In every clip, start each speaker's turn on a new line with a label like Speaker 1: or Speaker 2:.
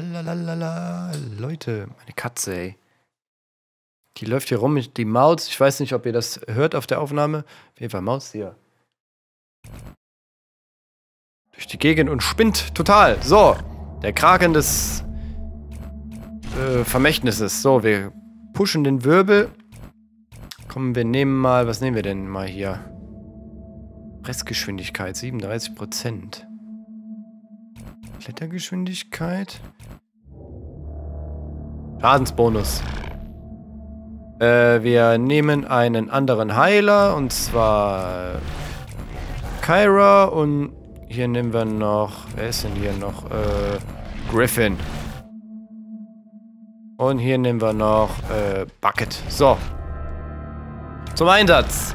Speaker 1: Lalalala. Leute, meine Katze, ey. Die läuft hier rum mit die Maus. Ich weiß nicht, ob ihr das hört auf der Aufnahme. Auf jeden Fall Maus hier. Durch die Gegend und spinnt total. So, der Kraken des äh, Vermächtnisses. So, wir pushen den Wirbel. Komm, wir nehmen mal, was nehmen wir denn mal hier? Pressgeschwindigkeit, 37%. Klettergeschwindigkeit. Schadensbonus. Äh, wir nehmen einen anderen Heiler, und zwar Kyra und hier nehmen wir noch, wer ist denn hier noch? Äh, Griffin. Und hier nehmen wir noch äh, Bucket. So. Zum Einsatz.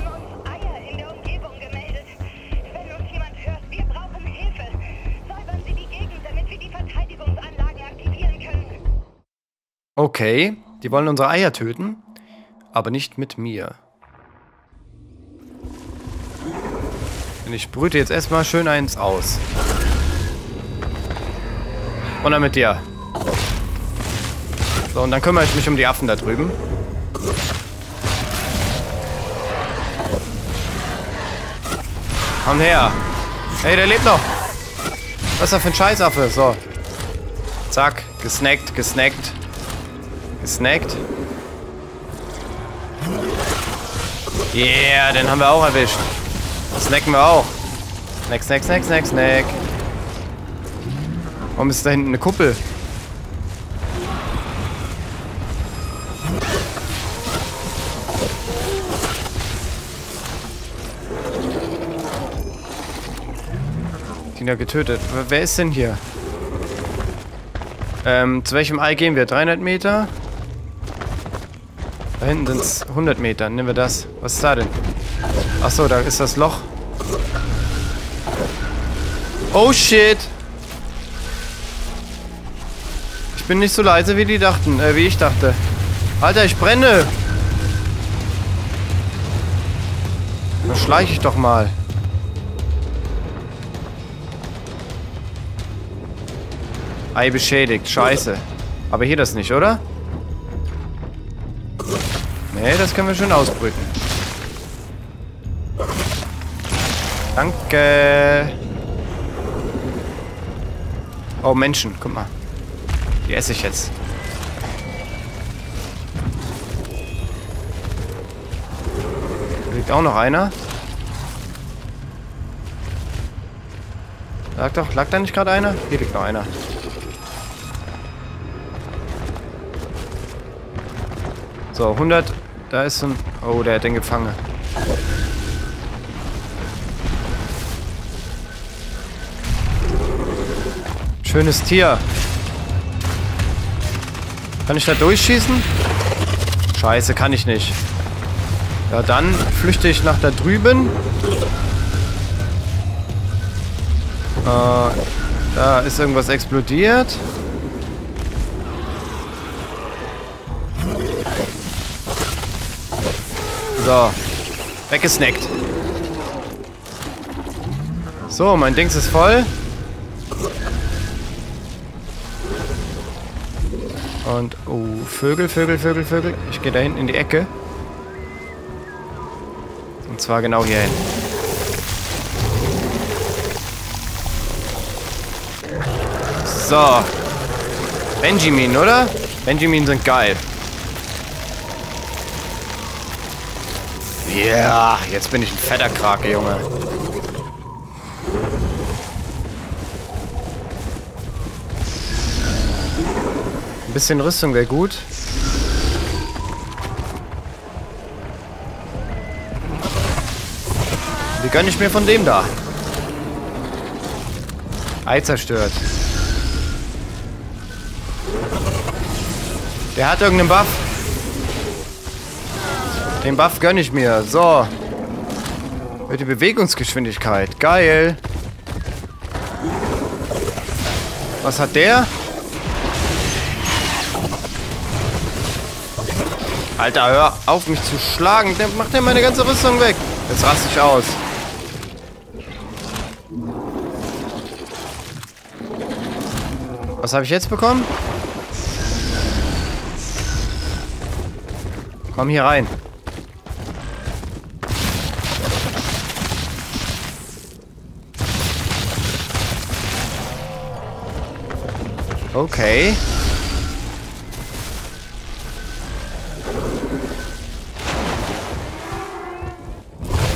Speaker 1: Okay. Die wollen unsere Eier töten. Aber nicht mit mir. Und ich brüte jetzt erstmal schön eins aus. Und dann mit dir. So, und dann kümmere ich mich um die Affen da drüben. Komm her. Hey, der lebt noch. Was ist das für ein Scheißaffe? So. Zack. Gesnackt, gesnackt. Gesnackt. Yeah, den haben wir auch erwischt. Snacken wir auch. Snack, snack, snack, snack, snack. Warum ist da hinten eine Kuppel? Kinder getötet. Wer ist denn hier? Ähm, zu welchem Ei gehen wir? 300 Meter? Da hinten sind es 100 Meter. Nehmen wir das. Was ist da denn? Achso, da ist das Loch. Oh shit! Ich bin nicht so leise, wie die dachten, äh, wie ich dachte. Alter, ich brenne! Dann schleiche ich doch mal. Ei beschädigt, scheiße. Aber hier das nicht, oder? Nee, das können wir schön ausbrüten. Danke. Oh, Menschen, guck mal. Die esse ich jetzt. Hier liegt auch noch einer. Lag doch, lag da nicht gerade einer? Hier liegt noch einer. So, 100. Da ist ein... Oh, der hat den gefangen. Schönes Tier. Kann ich da durchschießen? Scheiße, kann ich nicht. Ja, dann flüchte ich nach da drüben. Äh, da ist irgendwas explodiert. So. Weggesnackt. So, mein Dings ist voll. Und, oh, Vögel, Vögel, Vögel, Vögel. Ich gehe da hinten in die Ecke. Und zwar genau hier hin. So. Benjamin, oder? Benjamin sind geil. Ja, jetzt bin ich ein fetter Krake, Junge. Ein bisschen Rüstung wäre gut. Wie gönne ich mir von dem da? Ei zerstört. Der hat irgendeinen Buff. Den Buff gönne ich mir. So. Mit die Bewegungsgeschwindigkeit. Geil. Was hat der? Alter, hör auf mich zu schlagen. Der macht ja meine ganze Rüstung weg. Jetzt raste ich aus. Was habe ich jetzt bekommen? Komm hier rein. Okay.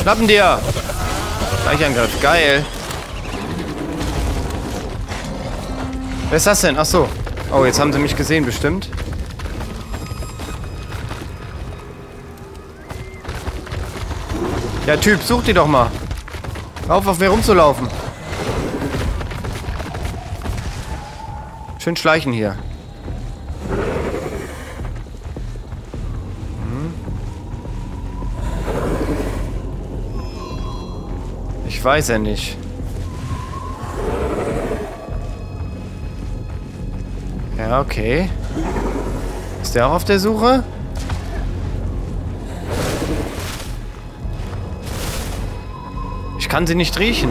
Speaker 1: Schnappen dir! Gleichangriff, geil. Wer ist das denn? Ach so. Oh, jetzt haben sie mich gesehen, bestimmt. Ja, Typ, such die doch mal. Auf, auf mir rumzulaufen. Schön schleichen hier. Hm. Ich weiß ja nicht. Ja, okay. Ist der auch auf der Suche? Ich kann sie nicht riechen.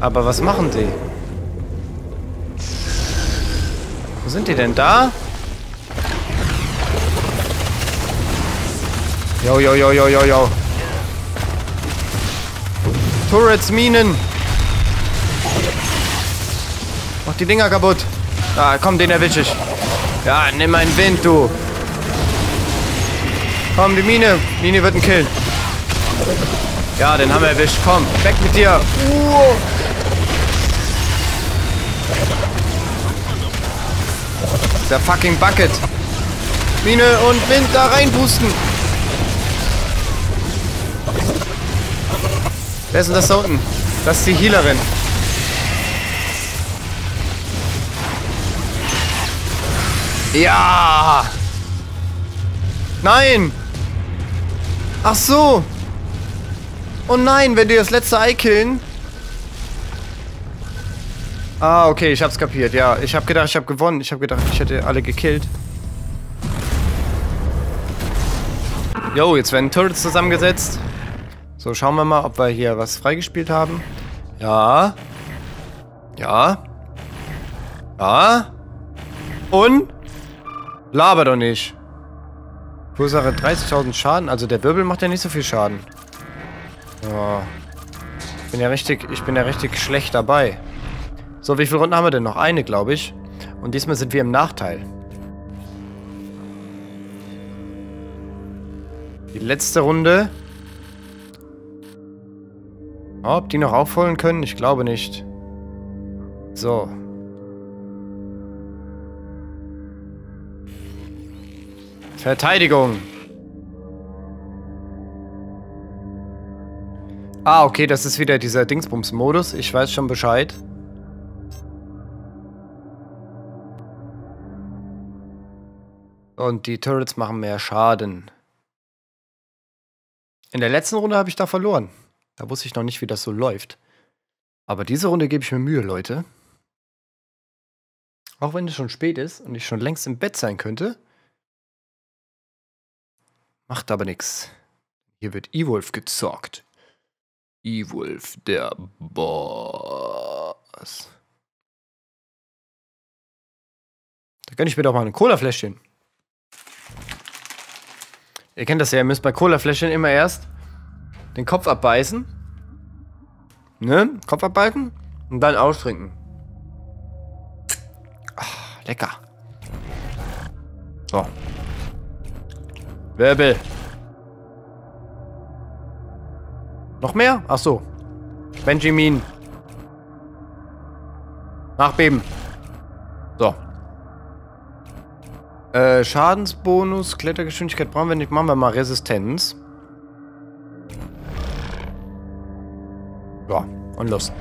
Speaker 1: Aber was machen die? Wo sind die denn da? Jo, jo, jo, jo, jo, jo. Turrets, Minen. Mach die Dinger kaputt. Ah, komm, den erwische ich. Ja, nimm einen Wind, du. Komm, die Mine. Mine wird ein Kill. Ja, den haben wir erwischt. Komm, weg mit dir. Uh. Der fucking Bucket. Mine und Wind da reinpusten. Wer ist denn das da unten? Das ist die Healerin. Ja! Nein! Ach so! Oh nein, wenn die das letzte Ei killen. Ah, okay, ich hab's kapiert. Ja, ich hab gedacht, ich hab gewonnen. Ich hab gedacht, ich hätte alle gekillt. Jo, jetzt werden Turrets zusammengesetzt. So, schauen wir mal, ob wir hier was freigespielt haben. Ja. Ja. Ja. Und? Laber doch nicht. Ursache 30.000 Schaden. Also der Wirbel macht ja nicht so viel Schaden. Oh. Ich bin ja richtig, ich bin ja richtig schlecht dabei. So, wie viele Runden haben wir denn noch? Eine, glaube ich. Und diesmal sind wir im Nachteil. Die letzte Runde. Ob die noch aufholen können? Ich glaube nicht. So. Verteidigung. Ah, okay, das ist wieder dieser Dingsbums-Modus. Ich weiß schon Bescheid. Und die Turrets machen mehr Schaden. In der letzten Runde habe ich da verloren. Da wusste ich noch nicht, wie das so läuft. Aber diese Runde gebe ich mir Mühe, Leute. Auch wenn es schon spät ist und ich schon längst im Bett sein könnte. Macht aber nichts. Hier wird E-Wolf gezockt. E-Wolf, der Boss. Da gönne ich mir doch mal ein Cola-Fläschchen. Ihr kennt das ja, ihr müsst bei Cola-Fläschchen immer erst den Kopf abbeißen. Ne? Kopf abbeißen und dann austrinken. Ach, lecker. So. Wirbel. Noch mehr? Ach so. Benjamin. Nachbeben. So. Äh, Schadensbonus, Klettergeschwindigkeit brauchen wir nicht. Machen wir mal Resistenz. Ja, und los.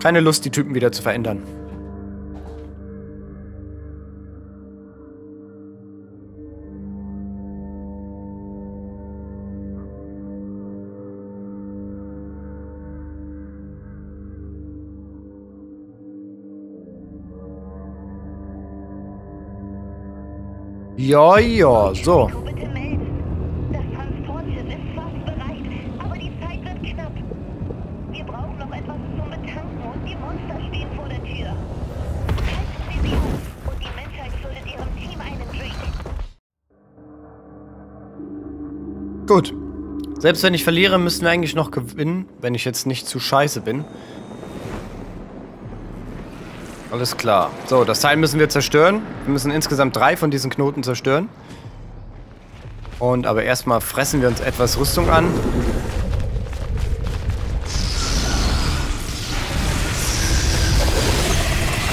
Speaker 1: Keine Lust, die Typen wieder zu verändern.
Speaker 2: Team einen Drink.
Speaker 1: Gut. Selbst wenn ich verliere, müssten wir eigentlich noch gewinnen, wenn ich jetzt nicht zu scheiße bin. Alles klar. So, das Teil müssen wir zerstören. Wir müssen insgesamt drei von diesen Knoten zerstören. Und aber erstmal fressen wir uns etwas Rüstung an.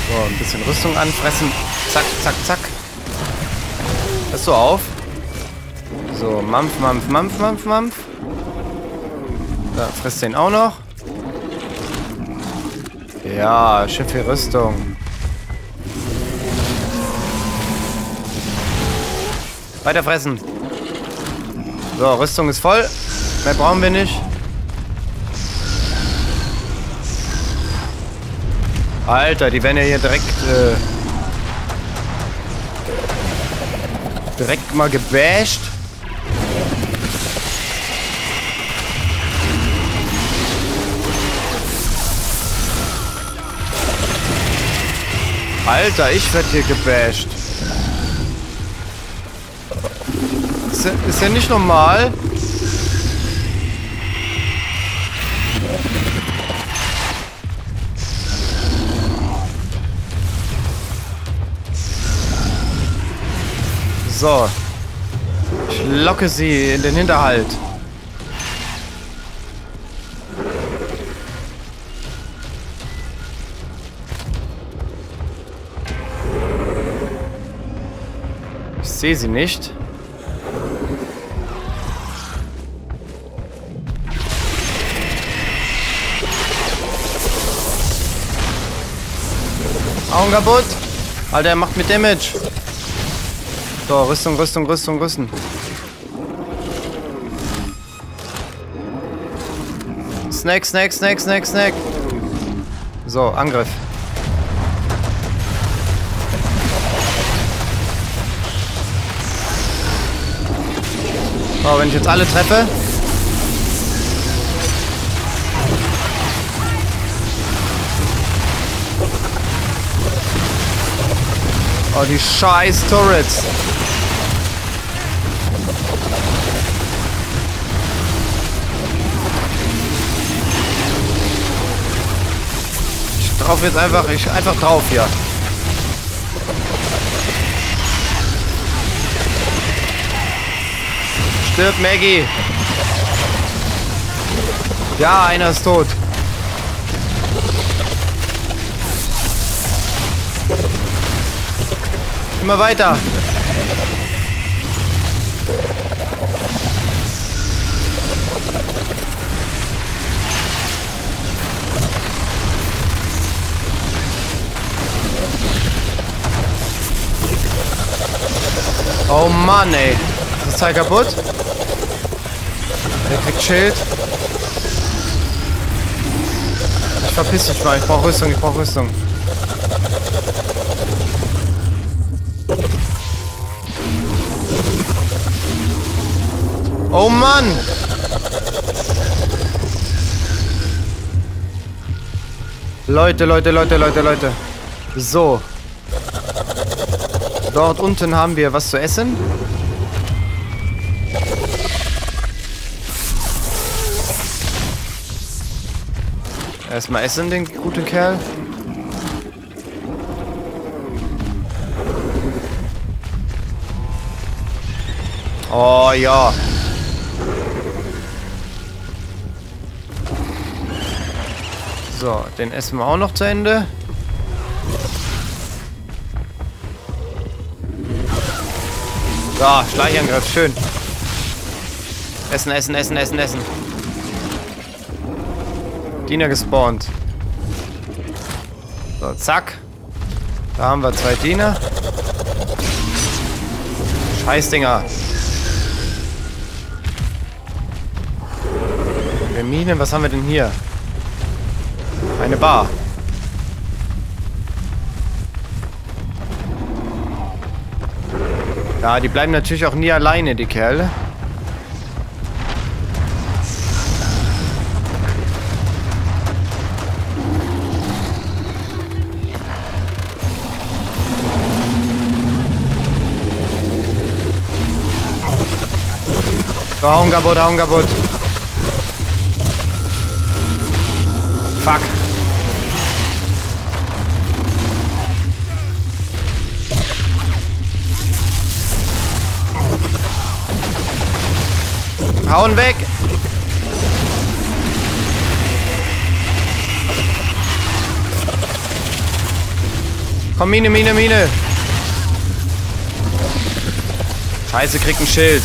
Speaker 1: So, ein bisschen Rüstung anfressen. Zack, zack, zack. Pass so auf. So, Mampf, Mampf, Mampf, Mampf, Mampf. Da, frisst den auch noch. Ja, schiffe Rüstung. Weiter fressen. So, Rüstung ist voll. Mehr brauchen wir nicht. Alter, die werden ja hier direkt, äh, direkt mal gebasht. Alter, ich werd hier gebasht. Ist ja, ist ja nicht normal. So. Ich locke sie in den Hinterhalt. Ich sehe sie nicht. Augen kaputt. Alter, er macht mir Damage. So, Rüstung, Rüstung, Rüstung, Rüstung. Snack, Snack, Snack, Snack, Snack. So, Angriff. So, wenn ich jetzt alle treffe. Oh, die scheiß Turrets. Ich drauf jetzt einfach, ich einfach drauf hier. Stirb, Maggie. Ja, einer ist tot. Immer weiter. Oh Mann, ey. Ist das Teil kaputt? Der kriegt Schild. Ich verpiss dich mal. Ich brauche Rüstung, ich brauche Rüstung. Oh Mann! Leute, Leute, Leute, Leute, Leute. So. Dort unten haben wir was zu essen. Erstmal essen, den guten Kerl. Oh ja. So, den essen wir auch noch zu Ende. So, Schleichangriff, schön. Essen, essen, essen, essen, essen. Diener gespawnt. So, zack. Da haben wir zwei Diener. Scheißdinger. Minen, was haben wir denn hier? Eine Bar. Ja, die bleiben natürlich auch nie alleine, die Kerle. So, hauen kaputt, hauen kaputt. Fuck. Hauen weg. Komm, Mine, Mine, Mine. Scheiße, kriegt ein Schild.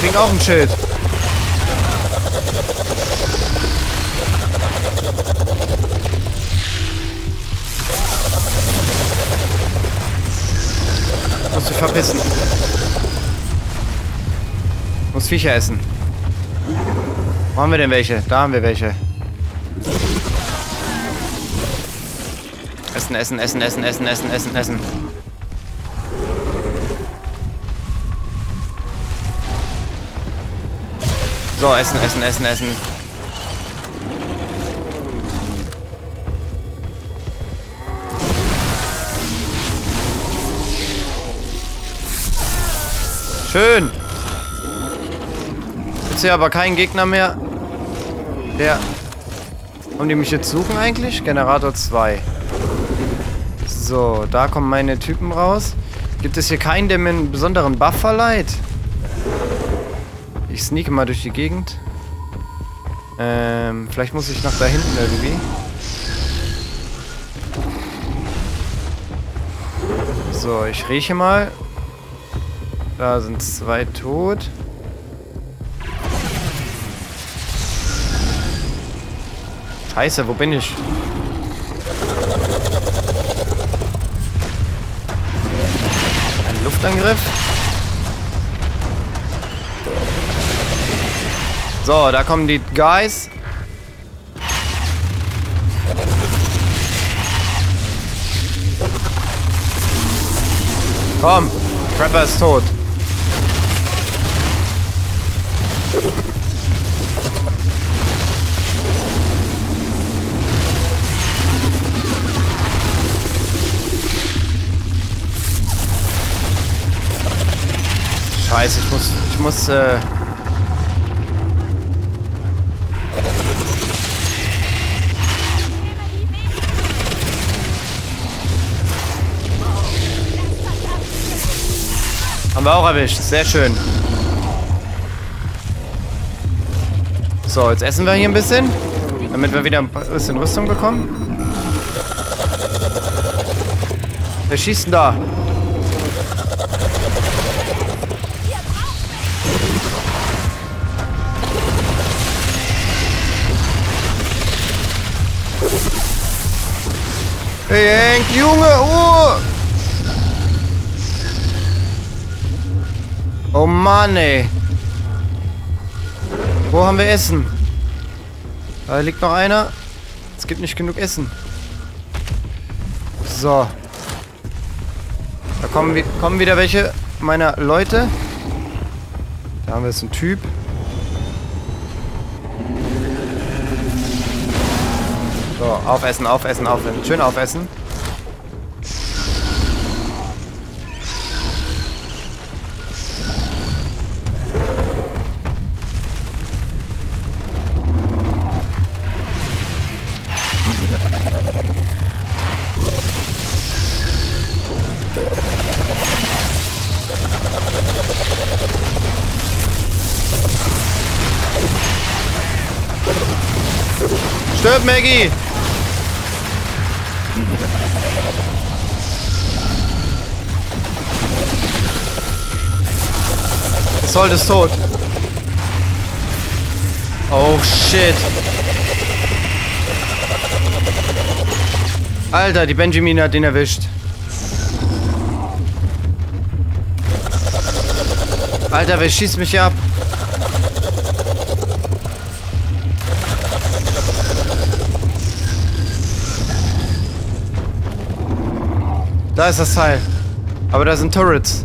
Speaker 1: Kriegen auch ein Schild. Musst du verpissen. Muss Viecher essen. Wo haben wir denn welche? Da haben wir welche. Essen, essen, essen, essen, essen, essen, essen, essen. So, essen, essen, essen, essen. Schön. Jetzt hier aber kein Gegner mehr. Der... Haben die mich jetzt suchen eigentlich? Generator 2. So, da kommen meine Typen raus. Gibt es hier keinen, der mir einen besonderen Buff verleiht? Ich sneake mal durch die Gegend. Ähm, vielleicht muss ich nach da hinten irgendwie. So, ich rieche mal. Da sind zwei tot. Scheiße, wo bin ich? Ein Luftangriff. So, da kommen die Guys. Komm, Trapper ist tot. Scheiße, ich muss, ich muss, äh... Haben wir auch erwischt. Sehr schön. So, jetzt essen wir hier ein bisschen. Damit wir wieder ein bisschen Rüstung bekommen. Wer schießt denn da? Hey Hank, Junge, oh! Oh Mann, ey. Wo haben wir Essen? Da liegt noch einer. Es gibt nicht genug Essen. So. Da kommen, kommen wieder welche meiner Leute. Da haben wir jetzt einen Typ. So, aufessen, aufessen, aufessen. Schön aufessen. Assault ist tot. Oh shit. Alter, die Benjamin hat ihn erwischt. Alter, wer schießt mich ab? Da ist das Teil. Aber da sind Turrets.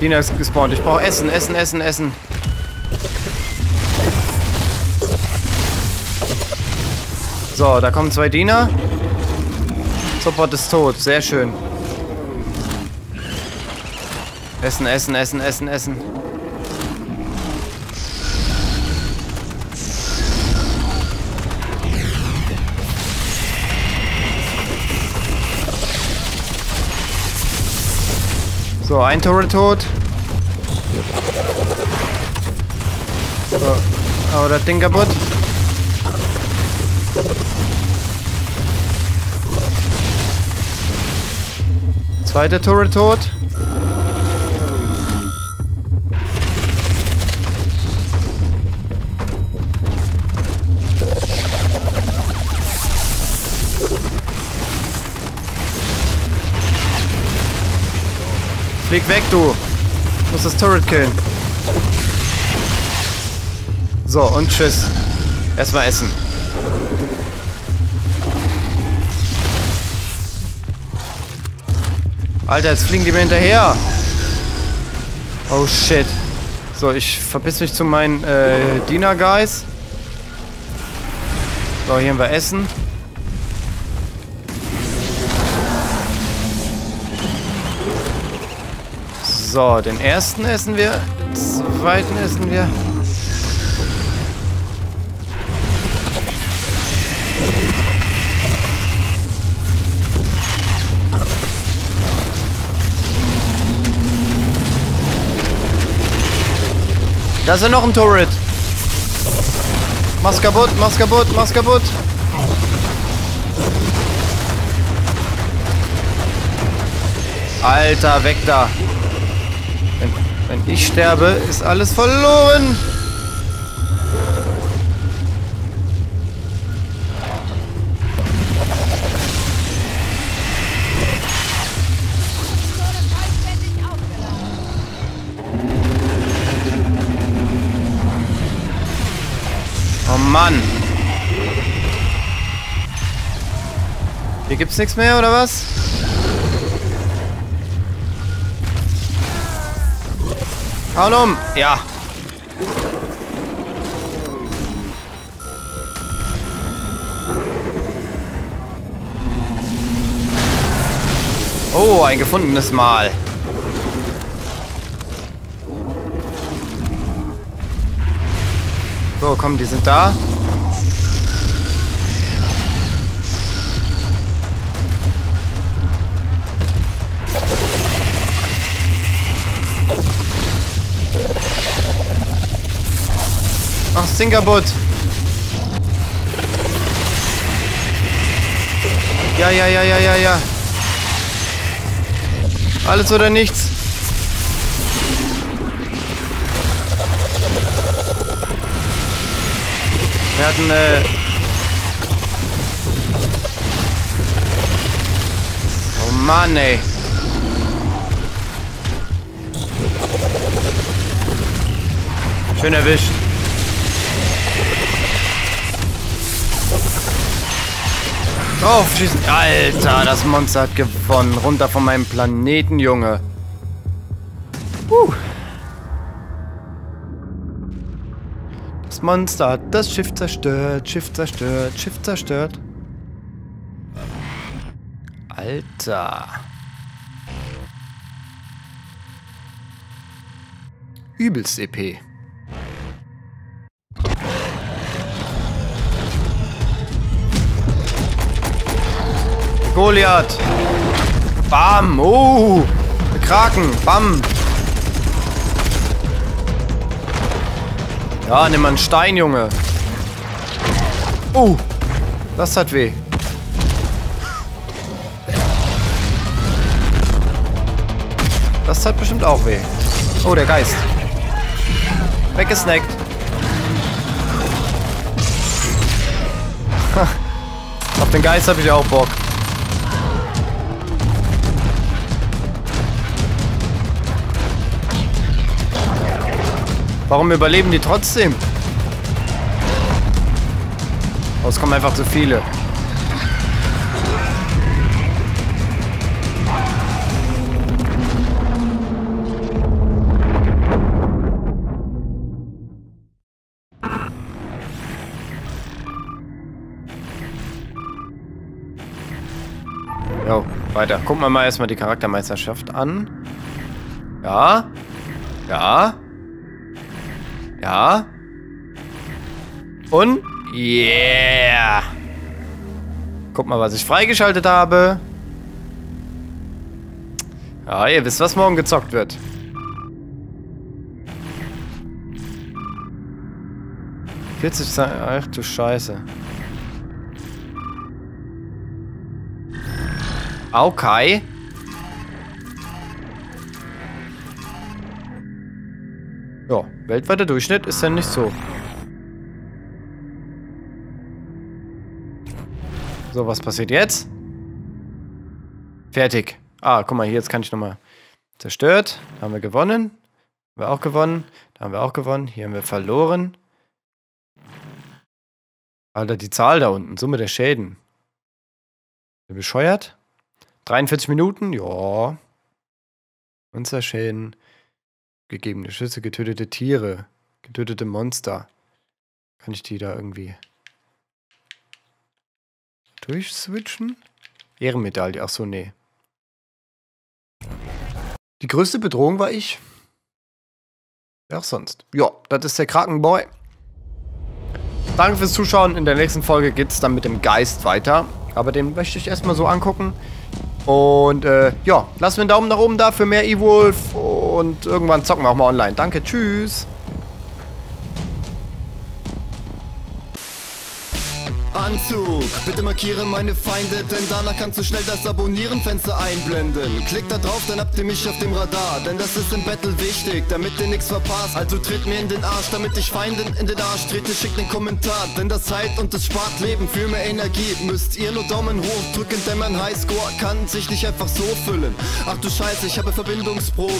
Speaker 1: Dina ist gespawnt. Ich brauche Essen, Essen, Essen, Essen. So, da kommen zwei Diener. Support ist tot. Sehr schön. Essen, essen, essen, essen, essen. So, ein Turret tot. So, aber das Ding kaputt. Zweiter Turret tot. Flieg weg, du. Ich muss das Turret killen. So, und tschüss. Erstmal essen. Alter, jetzt fliegen die mir hinterher. Oh shit. So, ich verpiss mich zu meinen äh, Diener-Guys. So, hier haben wir Essen. So, den ersten essen wir. Den zweiten essen wir. Da ist ja noch ein Turret. Mach's kaputt, mach's kaputt, mach's kaputt. Alter, weg da. Ich sterbe, ist alles verloren. Oh Mann. Hier gibt's nichts mehr, oder was? Hauen um! Ja. Oh, ein gefundenes Mal. So, komm, die sind da. Ach, Singabut. Ja, ja, ja, ja, ja, ja. Alles oder nichts. Wir hatten, äh... Oh Mann, ey. Schön erwischt. Drauf schießen. Alter, das Monster hat gewonnen. Runter von meinem Planeten, Junge. Puh. Das Monster hat das Schiff zerstört, Schiff zerstört, Schiff zerstört. Alter. Übelst EP. Goliath. Bam. Oh. Kraken. Bam. Ja, nimm mal einen Stein, Junge. Oh. Das hat weh. Das hat bestimmt auch weh. Oh, der Geist. Weggesnackt. Auf den Geist habe ich auch Bock. Warum überleben die trotzdem? Oh, es kommen einfach zu viele. Weiter. Gucken wir mal erstmal die Charaktermeisterschaft an. Ja. Ja. Ja. Und? Yeah. Guck mal, was ich freigeschaltet habe. Ja, ihr wisst, was morgen gezockt wird. Vierzig, ach du Scheiße. Okay. Ja, weltweiter Durchschnitt ist ja nicht so. So, was passiert jetzt? Fertig. Ah, guck mal, hier, jetzt kann ich nochmal zerstört. Da haben wir gewonnen. Haben wir auch gewonnen. Da haben wir auch gewonnen. Hier haben wir verloren. Alter, die Zahl da unten. Summe der Schäden. Bescheuert? 43 Minuten? Ja. Unser Schäden. Gegebene Schüsse, getötete Tiere. Getötete Monster. Kann ich die da irgendwie durchswitchen? Ehrenmedaille. Ach so, nee. Die größte Bedrohung war ich. Wer auch sonst. Ja, das ist der Krakenboy. Danke fürs Zuschauen. In der nächsten Folge geht es dann mit dem Geist weiter. Aber den möchte ich erstmal so angucken. Und äh, ja, lasst mir einen Daumen nach oben da für mehr E-Wolf. Und irgendwann zocken wir auch mal online. Danke, tschüss.
Speaker 3: Anzug. Bitte markiere meine Feinde, denn danach kannst du schnell das Abonnieren-Fenster einblenden. Klick da drauf, dann habt ihr mich auf dem Radar, denn das ist im Battle wichtig, damit ihr nichts verpasst. Also tritt mir in den Arsch, damit ich Feinden in den Arsch trete, schickt einen Kommentar, denn das heilt und das spart Leben. Für mehr Energie müsst ihr nur Daumen hoch drücken, denn mein Highscore kann sich nicht einfach so füllen. Ach du Scheiße, ich habe Verbindungsprobe.